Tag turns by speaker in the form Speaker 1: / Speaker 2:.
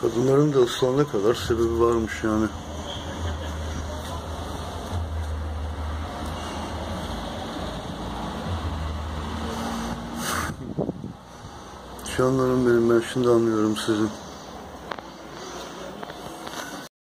Speaker 1: Kadınların da ıslanana kadar sebebi varmış yani. Canlarım benim ben şimdi anlıyorum sizin.